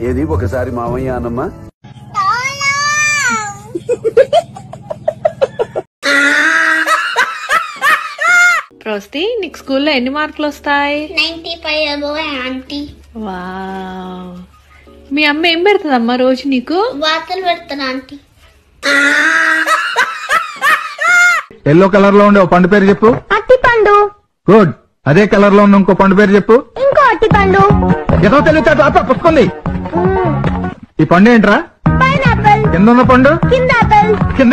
ఏది? ఒకసారి మామయ్య అనమ్మా ప్రోస్తి నీకు స్కూల్లో ఎన్ని మార్కులు వస్తాయి? Ninety five above aunty. Wow. మీ అమ్మ ఏం పెడుతుందమ్మా రోజు నీకు? వార్తలు పెడతాను ఆంటీ. ఎల్లో కలర్లో ఉండే ఓ పండు పేరు చెప్పు. అట్టి పండు. గుడ్. అదే కలర్లో ఉన్న ఇంకో పండు పేరు చెప్పు. ఇంకో అట్టి పండు. ఏదో తెలియదు అప్ప పుచ్చుకుంది ఈ పండు ఏంట్రా? కింద ఉన్న పండు? కింద కింద